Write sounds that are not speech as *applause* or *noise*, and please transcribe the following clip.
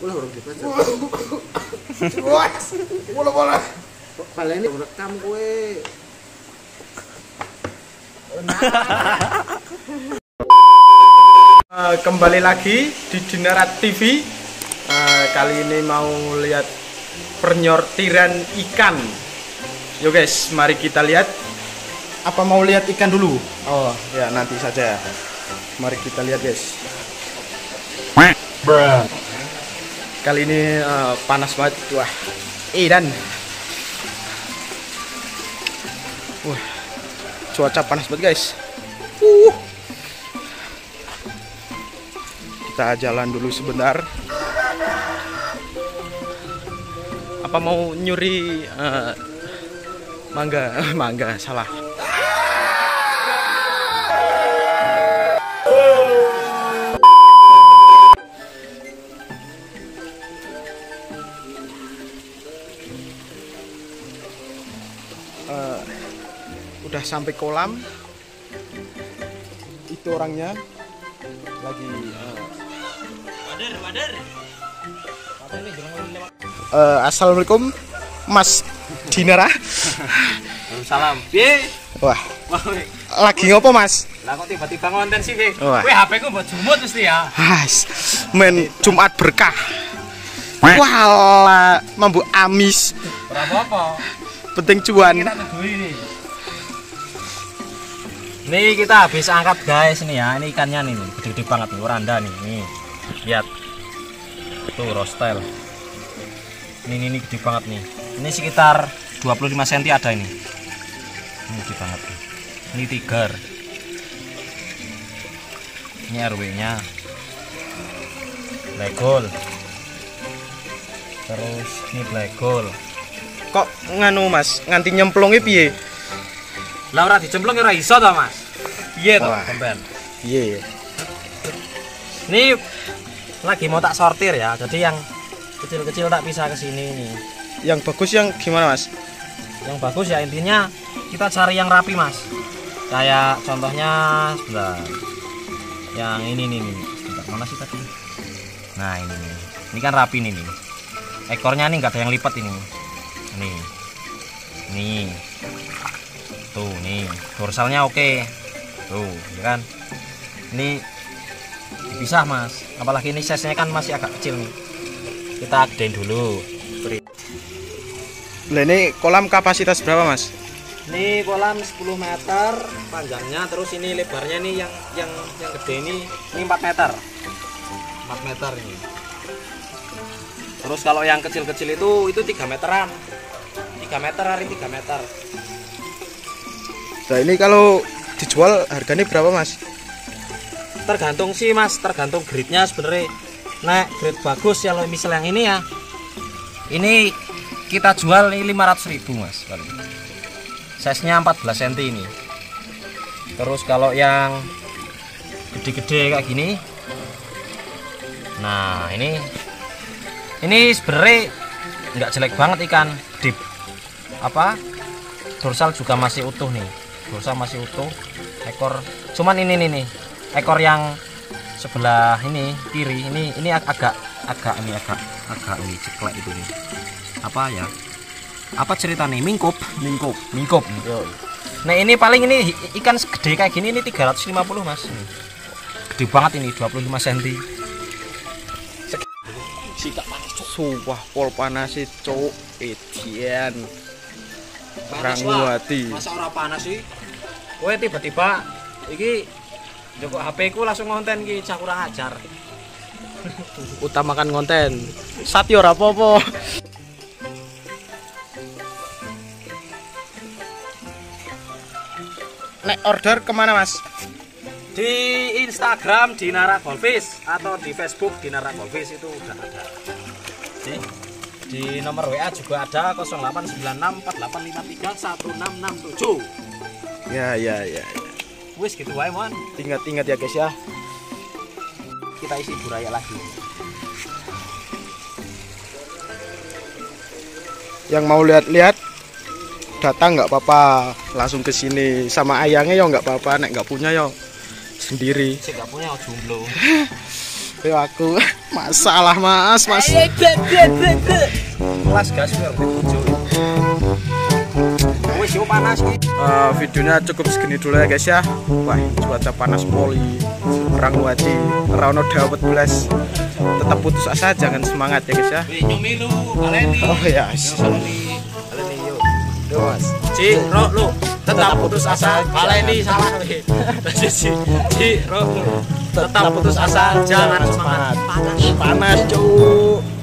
Ulah boleh. Kok baleni rekam kowe. Eh, kembali lagi di Dinarat TV. Eh, kali ini mau lihat penyortiran ikan. Yo guys, mari kita lihat. Apa mau lihat ikan dulu? Oh, ya nanti saja. Mari kita lihat guys. Kali ini eh, panas banget. Wah, dan Wah, cuaca panas banget guys. Uh. Kita jalan dulu sebentar. Apa mau nyuri eh, mangga? *laughs* mangga, salah. Eh, udah sampai kolam. Itu orangnya lagi eh, Eh, assalamualaikum Mas Dinara Salam. Wah lagi ngopo Mas Lah kok tiba-tiba ngonten sih, Piye? Wah. Kowe HP ku mbok jumut mesti ya. Has, men Jumat berkah Wala mambu amis Ora apa-apa. Penting cuan ini. Kita habis angkat guys nih ya. Ini ikannya nih, gede-gede banget nih, oranda nih. Nih. Lihat. Tuh rostel. Ini, ini, ini gede banget nih. Ini sekitar 25 cm ada ini. Ini gede banget nih. Ini tiger. Ini RW-nya. Black gold. Terus ini black gold. Kok nganu Mas nganti nyemplungnya piye Lah ora dicemplung ora iso to, Mas. Iya to, Wah. sampean. iya Ini lagi mau tak sortir ya. Jadi yang kecil-kecil tak bisa ke sini nih. yang bagus yang gimana Mas Yang bagus ya intinya kita cari yang rapi, Mas. Kayak contohnya sebentar. Yang ini nih nih. Sebentar, mana sih tadi? Nah, ini nih. Ini kan rapi nih nih. Ekornya nih nggak ada yang lipat ini. Nih. Nih. Tuh, nih. Dorsalnya oke. Tuh, ya kan? Ini dipisah, Mas. Apalagi ini size-nya kan masih agak kecil nih. Kita gedein dulu. lah ini kolam kapasitas berapa Mas Ini kolam 10 meter panjangnya, terus ini lebarnya nih yang yang yang gede ini ini 4 meter. 4 meter ini. Terus kalau yang kecil-kecil itu itu 3 meteran. 3 meter hari 3 meter. nah ini kalau dijual harganya berapa Mas Tergantung sih Mas, tergantung grade-nya sebenarnya. Nah, grade bagus kalau misal yang ini ya. Ini kita jual ini 500.000 Mas. Size-nya 14 cm ini. Terus kalau yang gede-gede kayak gini. Nah, ini ini sebenarnya nggak jelek banget ikan. Deep apa dorsal juga masih utuh nih. Dorsal masih utuh ekor cuman ini nih nih ekor yang sebelah ini kiri ini ini ag- agak agak ini agak agak ini ceklek itu nih. Apa ya? Apa cerita nih mingkup. Mingkup. Mingkup nah ini paling ini ikan segede kayak gini ini 350 mas. Nih. gede banget ini 25 cm sikap sumpah pol panas sih cowok Edian. Orang nguati masa ora panas sih? Kowe tiba-tiba iki Joko HP ku langsung ngonten ki cah kurang ajar. *laughs* Utamakan konten sati ora apa-apa. Nek order ke mana mas? Di Instagram Dinara Golfis atau di Facebook Dinara Golfis itu udah ada di, di nomor WA juga ada 089648531667 ya ya ya. Wis gitu wae mon. Ingat-ingat ya guys ya. Kita isi buraya lagi. Yang mau lihat-lihat datang nggak apa-apa. Langsung ke sini. Sama ayangnya ya nggak apa-apa. Nek nggak punya ya sendiri. Sing gak punya jomblo *laughs* Yo aku *laughs* Masalah mas, mas. kelas gas panas Eh, videonya cukup segini dulu ya guys ya. Wah cuaca panas poli. Orang wati Rano dawet belas. Tetap putus asa, jangan semangat ya guys ya. Oh ya. yo mas ci ro lu tetap putus asa. Baleni salah. We ci ci ro lu tetap putus asa. Jangan semangat. Panas. Panas cuk.